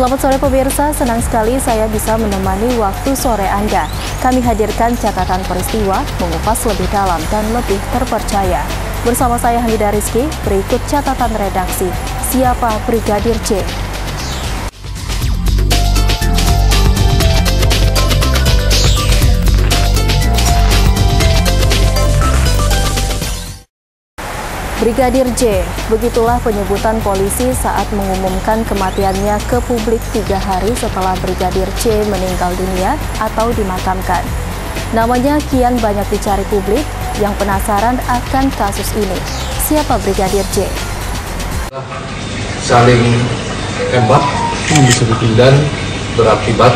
Selamat sore pemirsa, senang sekali saya bisa menemani waktu sore Anda. Kami hadirkan catatan peristiwa, mengupas lebih dalam dan lebih terpercaya. Bersama saya Hamida Rizky, berikut catatan redaksi. Siapa Brigadir J? Brigadir J, begitulah penyebutan polisi saat mengumumkan kematiannya ke publik tiga hari setelah Brigadir C meninggal dunia atau dimakamkan. Namanya kian banyak dicari publik yang penasaran akan kasus ini. Siapa Brigadir J? Saling tembak dan berakibat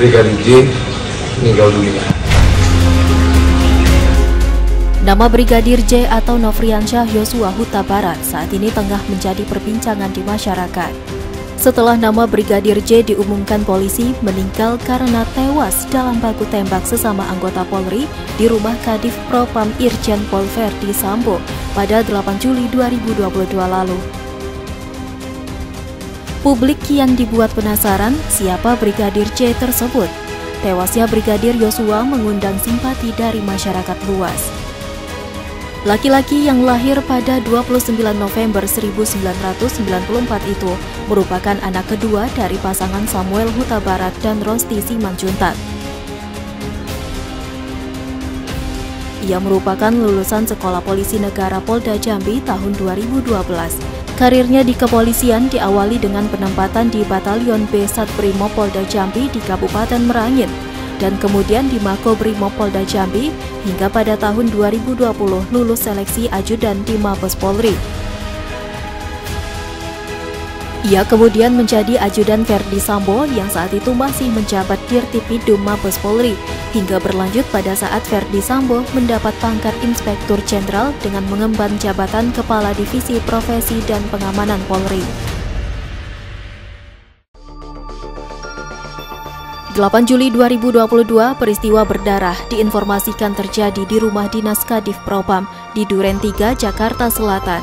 Brigadir J meninggal dunia. Nama Brigadir J atau Nofriansyah Yosua Huta Barat saat ini tengah menjadi perbincangan di masyarakat. Setelah nama Brigadir J diumumkan polisi meninggal karena tewas dalam baku tembak sesama anggota Polri di rumah Kadif Propam Irjen Pol Verdi Sambo pada 8 Juli 2022 lalu. Publik kian dibuat penasaran siapa Brigadir J tersebut. Tewasnya Brigadir Yosua mengundang simpati dari masyarakat luas. Laki-laki yang lahir pada 29 November 1994 itu merupakan anak kedua dari pasangan Samuel Huta Barat dan Rosti Simanjuntak. Ia merupakan lulusan Sekolah Polisi Negara Polda Jambi tahun 2012. Karirnya di kepolisian diawali dengan penempatan di Batalion B Satbrimo Polda Jambi di Kabupaten Merangin dan kemudian di Mako Brimob Polda Jambi hingga pada tahun 2020 lulus seleksi ajudan di Mabes Polri. Ia kemudian menjadi ajudan Verdi Sambo yang saat itu masih menjabat Dirtipidum Mabes Polri hingga berlanjut pada saat Verdi Sambo mendapat pangkat Inspektur Jenderal dengan mengemban jabatan Kepala Divisi Profesi dan Pengamanan Polri. 8 Juli 2022, peristiwa berdarah diinformasikan terjadi di rumah dinas Kadif Propam di Duren 3, Jakarta Selatan.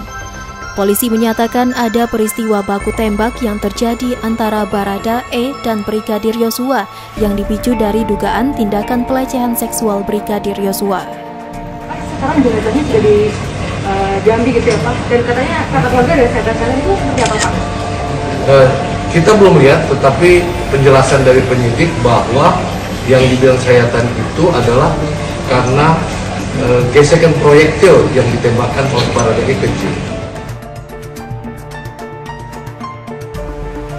Polisi menyatakan ada peristiwa baku tembak yang terjadi antara Barada E dan Brigadir Yosua yang dipicu dari dugaan tindakan pelecehan seksual Brigadir Yosua. Sekarang jenazahnya sudah di uh, Jambi gitu ya Pak, dan katanya kata keluarga dari sahabat kalian itu seperti apa Pak? Uh, kita belum lihat, tetapi penjelasan dari penyidik bahwa yang dibilang sayatan itu adalah karena e, gesekan proyektil yang ditembakkan oleh para kecil.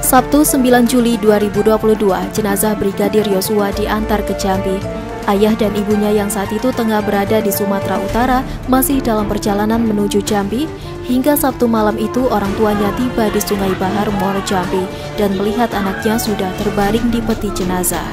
Sabtu 9 Juli 2022, jenazah Brigadir Yosua diantar ke Jambi. Ayah dan ibunya yang saat itu tengah berada di Sumatera Utara masih dalam perjalanan menuju Jambi Hingga Sabtu malam itu orang tuanya tiba di Sungai Bahar Muara Jambi dan melihat anaknya sudah terbaring di peti jenazah.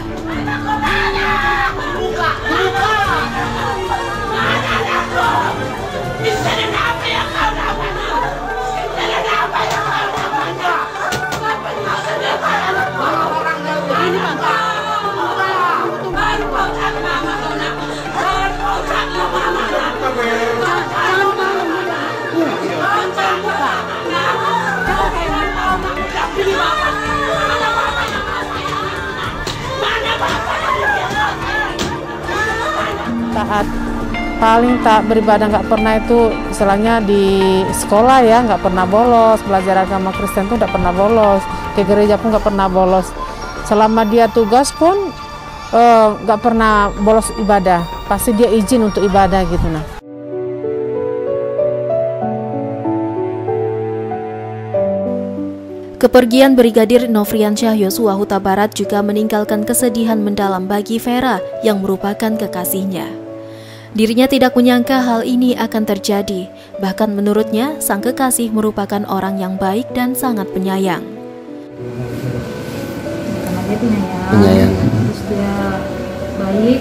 Taat paling tak beribadah nggak pernah itu istilahnya di sekolah ya nggak pernah bolos. Belajar agama Kristen tuh nggak pernah bolos. Ke gereja pun nggak pernah bolos. Selama dia tugas pun eh, nggak uh, pernah bolos ibadah. Pasti dia izin untuk ibadah gitu nah. Kepergian Brigadir Nofriansyah Yosua Huta Barat juga meninggalkan kesedihan mendalam bagi Vera yang merupakan kekasihnya. Dirinya tidak menyangka hal ini akan terjadi. Bahkan menurutnya, sang kekasih merupakan orang yang baik dan sangat penyayang. Karena dia penyayang, penyayang. terus dia baik.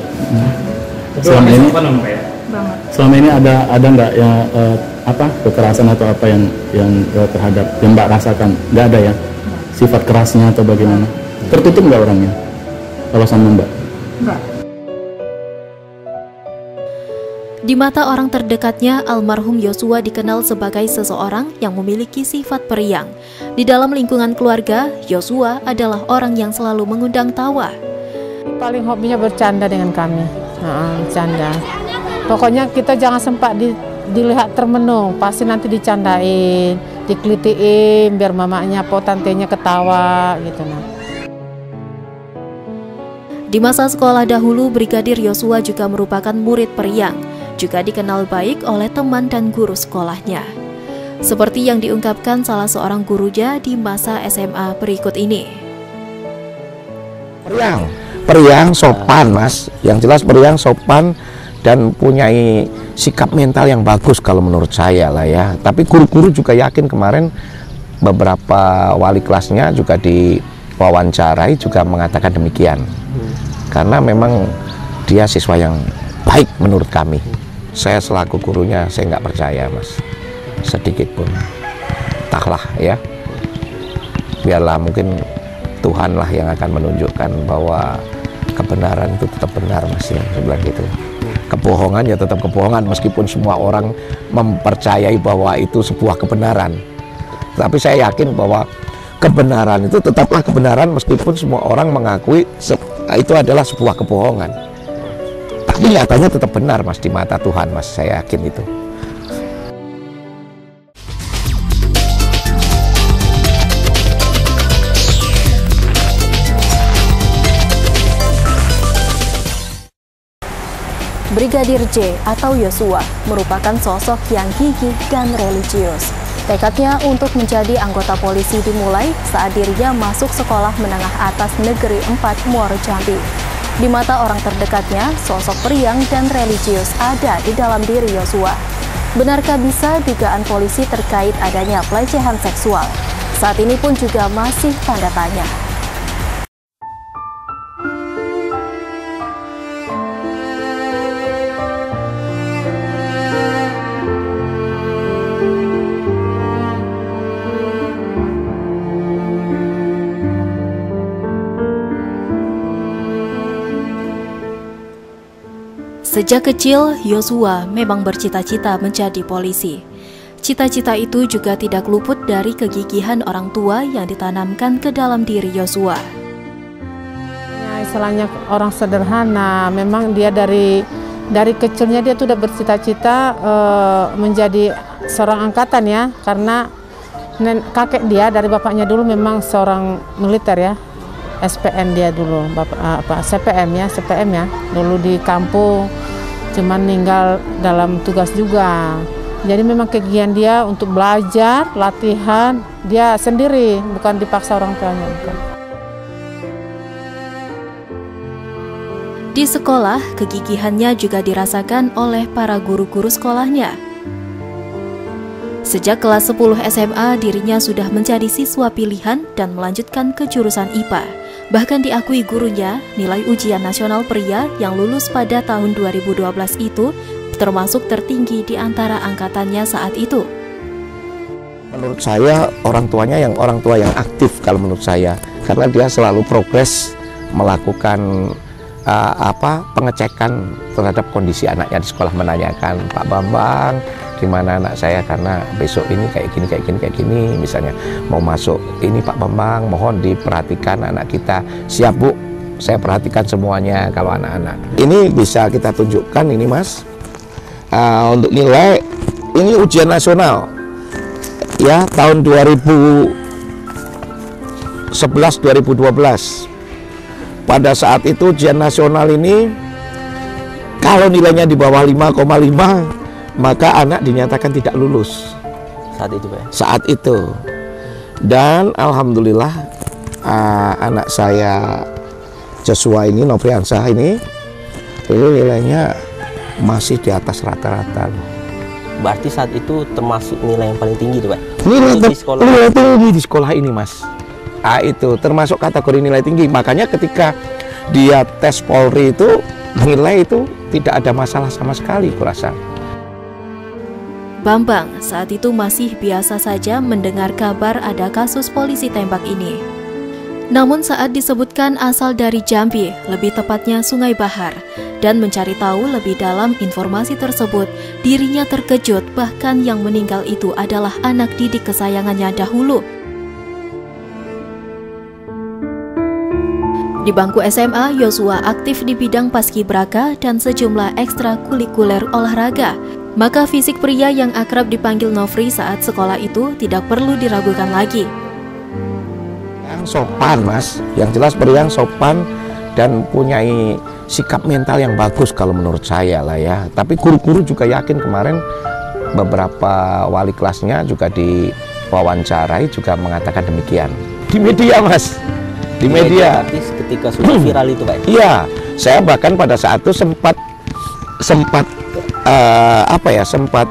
Selama ini, banget. selama ini ada ada nggak ya uh, apa kekerasan atau apa yang yang uh, terhadap yang mbak rasakan? Nggak ada ya? Sifat kerasnya atau bagaimana? Tertutup nggak orangnya? Kalau sama mbak? Enggak Di mata orang terdekatnya, almarhum Yosua dikenal sebagai seseorang yang memiliki sifat periang. Di dalam lingkungan keluarga, Yosua adalah orang yang selalu mengundang tawa. Paling hobinya bercanda dengan kami, nah, bercanda. Pokoknya kita jangan sempat di, dilihat termenung, pasti nanti dicandain, dikelitiin biar mamanya po tantenya ketawa gitu nah. Di masa sekolah dahulu, Brigadir Yosua juga merupakan murid periang juga dikenal baik oleh teman dan guru sekolahnya. Seperti yang diungkapkan salah seorang gurunya di masa SMA berikut ini. Periang, periang sopan mas, yang jelas periang sopan dan punya sikap mental yang bagus kalau menurut saya lah ya. Tapi guru-guru juga yakin kemarin beberapa wali kelasnya juga diwawancarai juga mengatakan demikian. Karena memang dia siswa yang baik menurut kami saya selaku gurunya saya nggak percaya mas. Sedikit pun. Entahlah ya. Biarlah mungkin Tuhan lah yang akan menunjukkan bahwa kebenaran itu tetap benar mas ya. Sebelah gitu. Kebohongan ya tetap kebohongan meskipun semua orang mempercayai bahwa itu sebuah kebenaran. Tapi saya yakin bahwa kebenaran itu tetaplah kebenaran meskipun semua orang mengakui itu adalah sebuah kebohongan tapi nyatanya tetap benar mas di mata Tuhan mas saya yakin itu Brigadir J atau Yosua merupakan sosok yang gigih dan religius. Tekadnya untuk menjadi anggota polisi dimulai saat dirinya masuk sekolah menengah atas Negeri 4 Muaro Jambi. Di mata orang terdekatnya, sosok periang dan religius ada di dalam diri Yosua. Benarkah bisa dugaan polisi terkait adanya pelecehan seksual? Saat ini pun juga masih tanda tanya. Sejak kecil, Yosua memang bercita-cita menjadi polisi. Cita-cita itu juga tidak luput dari kegigihan orang tua yang ditanamkan ke dalam diri Yosua. Istilahnya orang sederhana, memang dia dari dari kecilnya dia sudah bercita-cita uh, menjadi seorang angkatan ya, karena kakek dia dari bapaknya dulu memang seorang militer ya, SPM dia dulu, bapak uh, apa CPM ya, CPM ya, dulu di kampung cuman meninggal dalam tugas juga. Jadi memang kegiatan dia untuk belajar, latihan, dia sendiri, bukan dipaksa orang tuanya. Bukan. Di sekolah, kegigihannya juga dirasakan oleh para guru-guru sekolahnya. Sejak kelas 10 SMA, dirinya sudah menjadi siswa pilihan dan melanjutkan ke jurusan IPA. Bahkan diakui gurunya, nilai ujian nasional pria yang lulus pada tahun 2012 itu termasuk tertinggi di antara angkatannya saat itu. Menurut saya orang tuanya yang orang tua yang aktif kalau menurut saya karena dia selalu progres melakukan uh, apa pengecekan terhadap kondisi anaknya di sekolah menanyakan Pak Bambang di mana anak saya karena besok ini kayak gini kayak gini kayak gini. Misalnya mau masuk ini Pak Bambang mohon diperhatikan anak kita. Siap Bu? Saya perhatikan semuanya kalau anak-anak. Ini bisa kita tunjukkan ini Mas. Uh, untuk nilai ini ujian nasional. Ya tahun 2011 2012 pada saat itu ujian nasional ini kalau nilainya di bawah 5,5 maka anak dinyatakan tidak lulus. Saat itu Pak saat itu. Dan alhamdulillah uh, anak saya Joshua ini Nopriansah ini ini nilainya masih di atas rata-rata. Berarti saat itu termasuk nilai yang paling tinggi Pak? Nilai, di sekolah. nilai tinggi di sekolah ini Mas. Ah itu termasuk kategori nilai tinggi. Makanya ketika dia tes Polri itu nilai itu tidak ada masalah sama sekali kurasa Bambang saat itu masih biasa saja mendengar kabar ada kasus polisi tembak ini. Namun saat disebutkan asal dari Jambi, lebih tepatnya Sungai Bahar, dan mencari tahu lebih dalam informasi tersebut, dirinya terkejut bahkan yang meninggal itu adalah anak didik kesayangannya dahulu. Di bangku SMA, Yosua aktif di bidang paskibraka dan sejumlah ekstrakurikuler olahraga. Maka fisik pria yang akrab dipanggil Nofri saat sekolah itu tidak perlu diragukan lagi. Yang sopan mas, yang jelas beriang sopan dan punya sikap mental yang bagus kalau menurut saya lah ya. Tapi guru-guru juga yakin kemarin beberapa wali kelasnya juga diwawancarai juga mengatakan demikian. Di media mas, di media. Artis ketika sudah viral itu pak. Iya, saya bahkan pada saat itu sempat sempat uh, apa ya sempat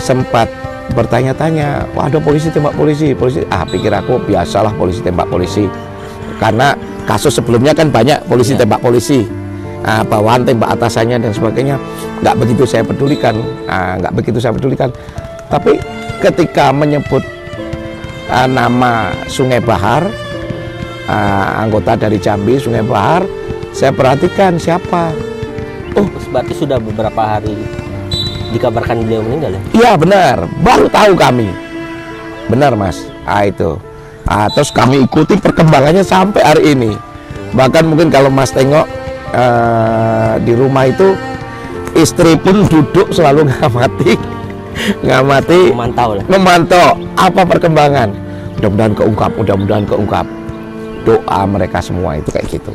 sempat bertanya-tanya, wah ada polisi tembak polisi, polisi. Ah pikir aku biasalah polisi tembak polisi, karena kasus sebelumnya kan banyak polisi Ya. tembak polisi, ah, bawaan tembak atasannya dan sebagainya. Nggak begitu saya pedulikan, ah, nggak begitu saya pedulikan. Tapi ketika menyebut ah, nama Sungai Bahar, ah, anggota dari Jambi Sungai Bahar, saya perhatikan siapa. Oh, berarti sudah beberapa hari dikabarkan beliau meninggal ya? Iya benar, baru tahu kami. Benar mas, ah itu. Ah, terus kami ikuti perkembangannya sampai hari ini. Bahkan mungkin kalau mas tengok eh, di rumah itu istri pun duduk selalu ngamati, ngamati, Memantau lah. memantau apa perkembangan. Mudah-mudahan keungkap, mudah-mudahan keungkap. Doa mereka semua itu kayak gitu.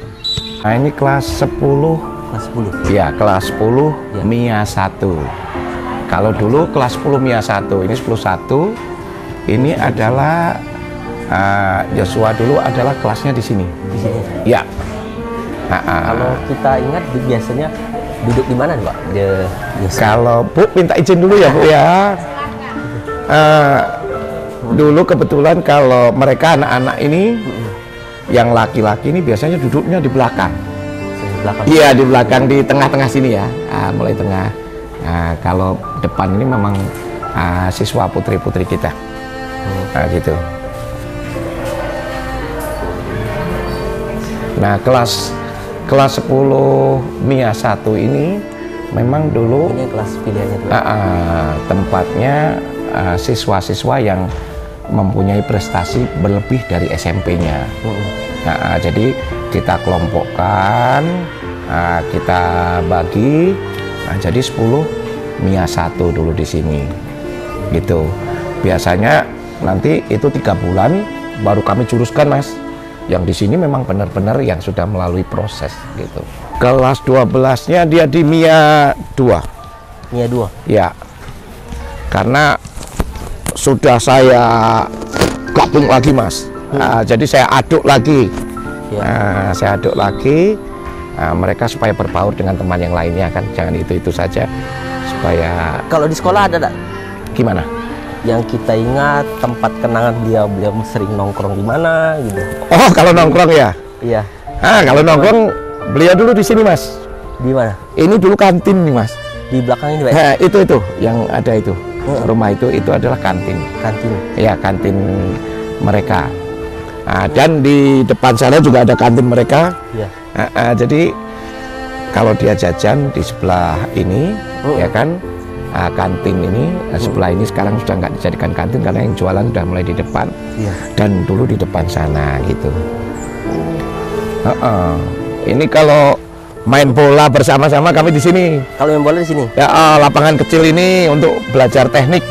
Nah ini kelas 10 Kelas 10. Ya, kelas 10 Ya. MIA 1. Kalau dulu kelas 10 MIA 1, ini 10 1. Ini adalah uh, Joshua dulu adalah kelasnya di sini. Di sini. Ya. Ah, ah. Kalau kita ingat biasanya duduk di mana pak? Di, di- Kalau Bu minta izin dulu ya Bu ya. Eh, dulu kebetulan kalau mereka anak-anak ini yang laki-laki ini biasanya duduknya di belakang. Belakang. Iya di belakang di tengah-tengah sini ya, Ah, mulai tengah. Nah, kalau depan ini memang ah, siswa putri-putri kita, nah, gitu. Nah kelas kelas 10 MIA 1 ini memang dulu Ini kelas pilihannya ah, ah, tempatnya siswa-siswa yang mempunyai prestasi berlebih dari SMP-nya. Mm-mm. Nah, ah, jadi kita kelompokkan, ah, kita bagi, nah, jadi 10 MIA 1 dulu di sini, gitu. Biasanya nanti itu tiga bulan baru kami juruskan mas. Yang di sini memang benar-benar yang sudah melalui proses gitu. Kelas 12-nya dia di MIA 2. Mia dua. Ya, karena sudah saya gabung lagi mas. Ah, jadi saya aduk lagi, Ya. Ah, saya aduk lagi. Ah, mereka supaya berbaur dengan teman yang lainnya kan, jangan itu itu saja. Supaya Kalau di sekolah ada tak? gimana? Yang kita ingat tempat kenangan beliau beliau sering nongkrong di mana gitu. Oh kalau nongkrong ya? Iya. Ah kalau nongkrong beliau dulu di sini mas. Di mana? Ini dulu kantin nih mas. Di belakang ini, Pak. Nah, itu itu yang ada itu rumah itu itu adalah kantin. Kantin. ya kantin mereka Nah, dan di depan sana juga ada kantin mereka Iya. Ah, ah, jadi kalau dia jajan di sebelah ini Oh. ya kan ah, kantin ini ah, sebelah ini sekarang sudah nggak dijadikan kantin karena yang jualan sudah mulai di depan Iya. dan dulu di depan sana gitu Ah, ah. ini kalau main bola bersama-sama kami di sini Kalau yang bola di sini. ya ah, lapangan kecil ini untuk belajar teknik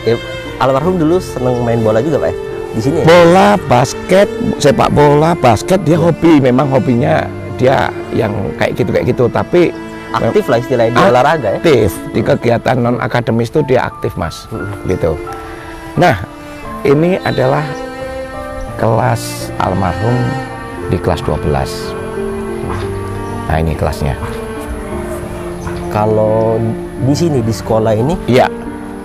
Ya, almarhum dulu seneng main bola juga, Pak. Ya? Di sini ya? bola, basket, sepak bola, basket dia hobi, memang hobinya dia yang kayak gitu kayak gitu, tapi Aktif lah istilahnya di Ah. olahraga ya. aktif di kegiatan non akademis itu dia aktif mas, gitu. Nah, ini adalah kelas almarhum di kelas 12 Nah ini kelasnya. Kalau di sini di sekolah ini Iya,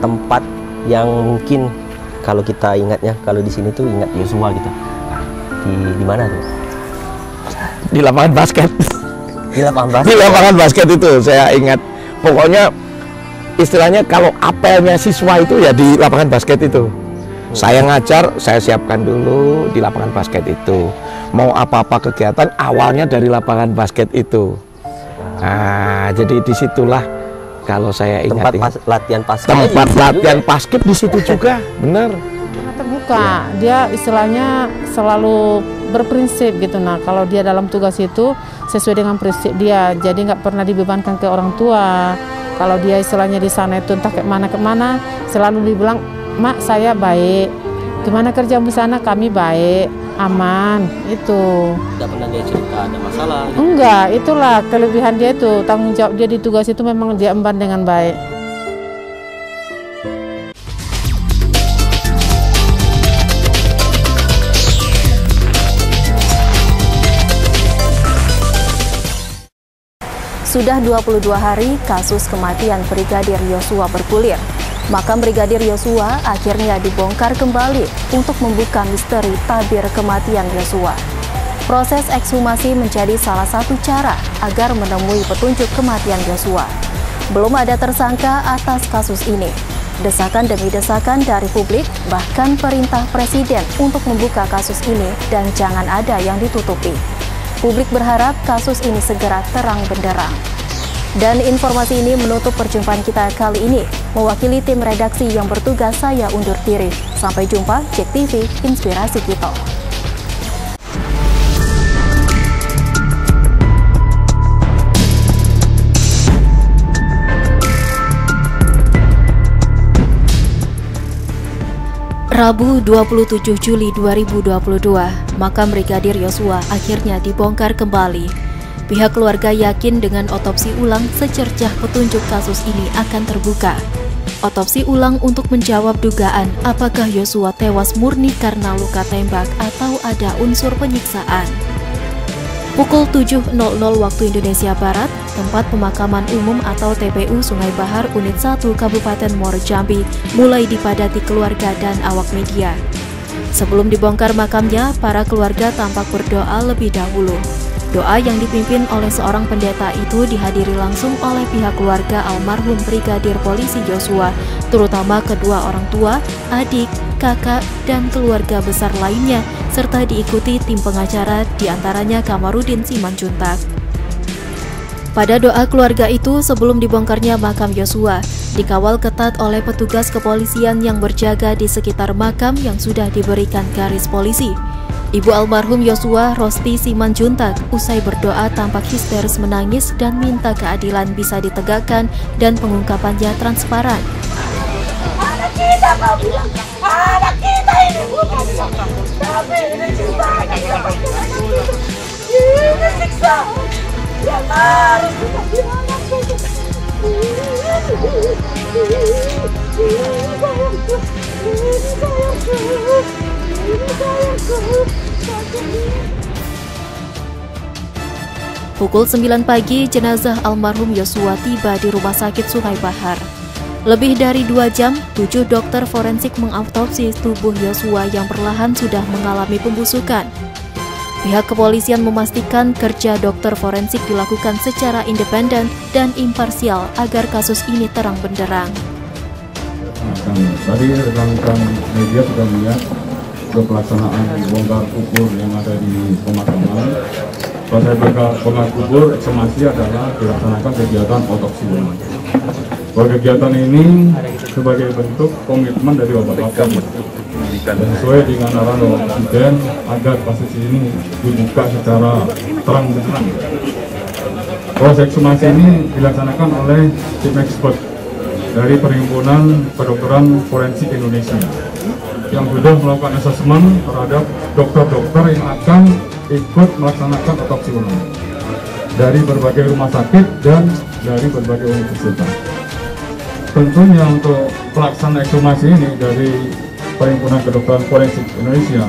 tempat yang mungkin kalau kita ingatnya kalau di sini tuh ingat Yosua gitu. Di di mana tuh? di lapangan basket. Di lapangan di basket. lapangan basket itu saya ingat. Pokoknya istilahnya kalau apelnya siswa itu ya di lapangan basket itu. Saya ngajar, saya siapkan dulu di lapangan basket itu. Mau apa-apa kegiatan awalnya dari lapangan basket itu. Nah, jadi di situlah kalau saya tempat ingat pas, latihan basket. Tempat situ latihan basket di situ juga, bener. Sangat terbuka. Dia istilahnya selalu berprinsip gitu nah kalau dia dalam tugas itu sesuai dengan prinsip dia. Jadi nggak pernah dibebankan ke orang tua. Kalau dia istilahnya di sana itu entah ke mana ke mana selalu dibilang mak saya baik. Gimana kerja di sana? Kami baik aman itu tidak pernah dia cerita ada masalah gitu. enggak itulah kelebihan dia itu tanggung jawab dia di tugas itu memang dia emban dengan baik Sudah 22 hari kasus kematian Brigadir Yosua bergulir. Makam Brigadir Yosua akhirnya dibongkar kembali untuk membuka misteri tabir kematian Yosua. Proses ekshumasi menjadi salah satu cara agar menemui petunjuk kematian Yosua. Belum ada tersangka atas kasus ini. Desakan demi desakan dari publik, bahkan perintah presiden untuk membuka kasus ini dan jangan ada yang ditutupi. Publik berharap kasus ini segera terang benderang. Dan informasi ini menutup perjumpaan kita kali ini. Mewakili tim redaksi yang bertugas saya undur diri. Sampai jumpa, Cek TV, Inspirasi Kita. Rabu 27 Juli 2022, makam Brigadir Yosua akhirnya dibongkar kembali. Pihak keluarga yakin dengan otopsi ulang secercah petunjuk kasus ini akan terbuka. Otopsi ulang untuk menjawab dugaan apakah Yosua tewas murni karena luka tembak atau ada unsur penyiksaan. Pukul 7.00 waktu Indonesia Barat, tempat pemakaman umum atau TPU Sungai Bahar Unit 1 Kabupaten Muaro Jambi mulai dipadati keluarga dan awak media. Sebelum dibongkar makamnya, para keluarga tampak berdoa lebih dahulu. Doa yang dipimpin oleh seorang pendeta itu dihadiri langsung oleh pihak keluarga almarhum Brigadir Polisi Joshua, terutama kedua orang tua, adik, kakak, dan keluarga besar lainnya, serta diikuti tim pengacara di antaranya Kamarudin Simanjuntak. Pada doa keluarga itu sebelum dibongkarnya makam Yosua, dikawal ketat oleh petugas kepolisian yang berjaga di sekitar makam yang sudah diberikan garis polisi. Ibu almarhum Yosua, Rosti Simanjuntak, usai berdoa tampak histeris menangis dan minta keadilan bisa ditegakkan dan pengungkapannya transparan. Anak kita bilang, anak kita ini bukan tapi ini kita. Ini siksa yang harus ini sayangku, ini sayangku. Pukul 9 pagi, jenazah almarhum Yosua tiba di Rumah Sakit Sungai Bahar. Lebih dari dua jam, tujuh dokter forensik mengautopsi tubuh Yosua yang perlahan sudah mengalami pembusukan. Pihak kepolisian memastikan kerja dokter forensik dilakukan secara independen dan imparsial agar kasus ini terang benderang. Tadi rekan-rekan media sudah melihat ke pelaksanaan bongkar kubur yang ada di pemakaman. Pada bongkar kubur, ekshumasi adalah dilaksanakan kegiatan otopsi ulang. Bahwa kegiatan ini sebagai bentuk komitmen dari Bapak dan sesuai dengan arahan Bapak Presiden agar kasus ini dibuka secara terang benderang. Proses ekshumasi ini dilaksanakan oleh tim expert dari Perhimpunan Kedokteran Forensik Indonesia yang sudah melakukan asesmen terhadap dokter-dokter yang akan ikut melaksanakan otopsi ulang dari berbagai rumah sakit dan dari berbagai universitas. Tentunya untuk pelaksanaan ekshumasi ini dari Perhimpunan Kedokteran Forensik Indonesia,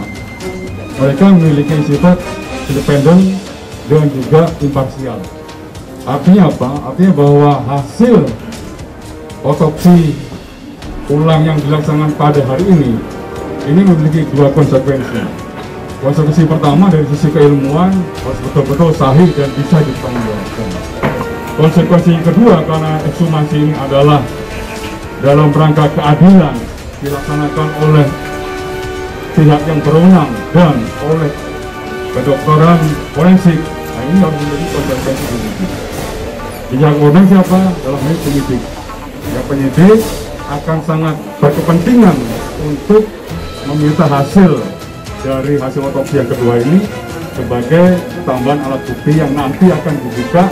mereka memiliki sifat independen dan juga imparsial. Artinya apa? Artinya bahwa hasil otopsi ulang yang dilaksanakan pada hari ini ini memiliki dua konsekuensi. Konsekuensi pertama dari sisi keilmuan harus betul-betul sahih dan bisa dipertanggungjawabkan. Konsekuensi yang kedua karena ekshumasi ini adalah dalam rangka keadilan dilaksanakan oleh pihak yang berwenang dan oleh kedokteran forensik. Nah ini harus menjadi konsekuensi penyidik. Pihak berwenang siapa? Dalam hal ini penyidik. Ya penyidik akan sangat berkepentingan untuk meminta hasil dari hasil otopsi yang kedua ini sebagai tambahan alat bukti yang nanti akan dibuka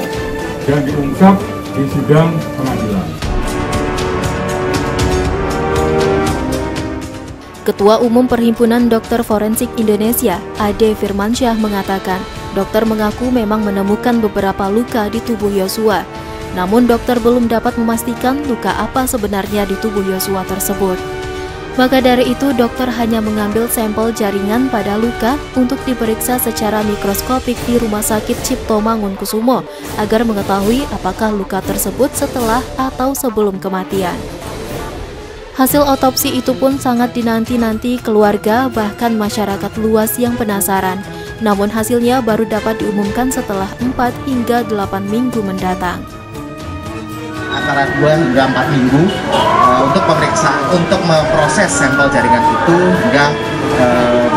dan diungkap di sidang pengadilan. Ketua Umum Perhimpunan Dokter Forensik Indonesia, Ade Firmansyah mengatakan, dokter mengaku memang menemukan beberapa luka di tubuh Yosua. Namun dokter belum dapat memastikan luka apa sebenarnya di tubuh Yosua tersebut. Maka dari itu dokter hanya mengambil sampel jaringan pada luka untuk diperiksa secara mikroskopik di Rumah Sakit Cipto Mangunkusumo agar mengetahui apakah luka tersebut setelah atau sebelum kematian. Hasil otopsi itu pun sangat dinanti-nanti keluarga bahkan masyarakat luas yang penasaran. Namun hasilnya baru dapat diumumkan setelah 4 hingga 8 minggu mendatang. Antara 2 hingga 4 minggu uh, untuk pemeriksaan untuk memproses sampel jaringan itu hingga uh,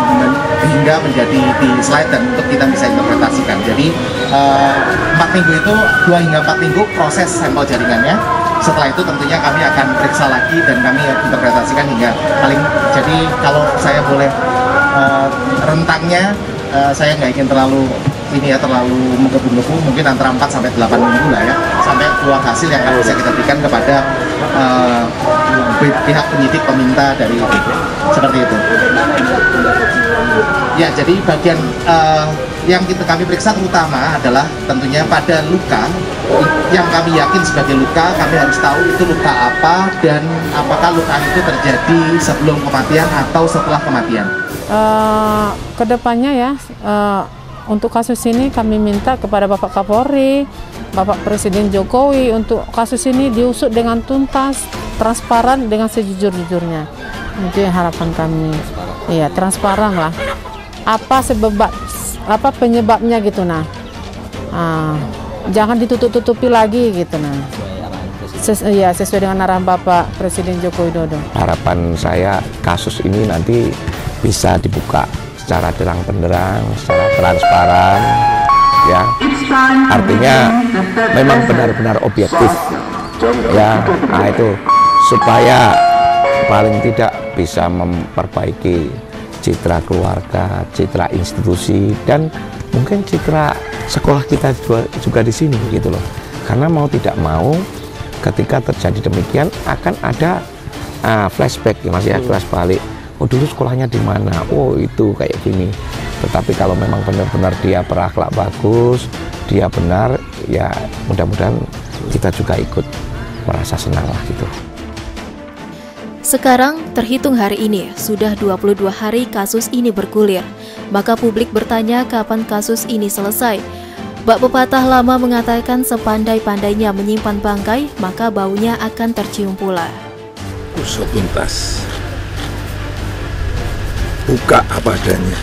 hingga menjadi di slide dan untuk kita bisa interpretasikan. Jadi uh, 4 minggu itu 2 hingga 4 minggu proses sampel jaringannya setelah itu tentunya kami akan periksa lagi dan kami interpretasikan hingga paling jadi kalau saya boleh uh, rentangnya uh, saya nggak ingin terlalu ini ya terlalu menggebu-gebu mungkin antara 4 sampai 8 minggu lah ya sampai keluar hasil yang akan bisa kita berikan kepada uh, pihak penyidik peminta dari seperti itu. Ya jadi bagian uh, yang kita kami periksa terutama adalah tentunya pada luka. Yang kami yakin sebagai luka kami harus tahu itu luka apa dan apakah luka itu terjadi sebelum kematian atau setelah kematian. Uh, ke depannya ya uh, untuk kasus ini kami minta kepada Bapak Kapolri, Bapak Presiden Jokowi untuk kasus ini diusut dengan tuntas, transparan dengan sejujur-jujurnya. Itu yang harapan kami. Iya, transparan lah. Apa sebab apa penyebabnya gitu nah ah, jangan ditutup-tutupi lagi gitu nah Ses, ya sesuai dengan arahan Bapak Presiden Joko Widodo. Harapan saya kasus ini nanti bisa dibuka secara terang benderang, secara transparan, ya. Artinya memang benar-benar objektif, ya. Nah itu supaya paling tidak bisa memperbaiki citra keluarga, citra institusi, dan mungkin citra sekolah kita juga, juga di sini gitu loh. Karena mau tidak mau, ketika terjadi demikian akan ada uh, flashback ya mas ya, hmm. flash balik. Oh dulu sekolahnya di mana? Oh itu kayak gini. Tetapi kalau memang benar-benar dia berakhlak bagus, dia benar, ya mudah-mudahan kita juga ikut merasa senang lah gitu. Sekarang, terhitung hari ini, sudah 22 hari kasus ini bergulir. Maka publik bertanya kapan kasus ini selesai. Bak pepatah lama mengatakan sepandai-pandainya menyimpan bangkai, maka baunya akan tercium pula. Usut tuntas. Buka apa adanya.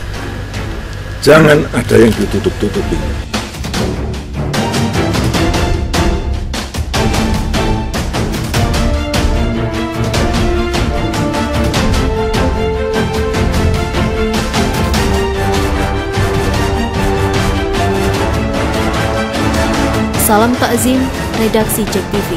Jangan ada yang ditutup-tutupi. Salam takzim, redaksi Cek TV.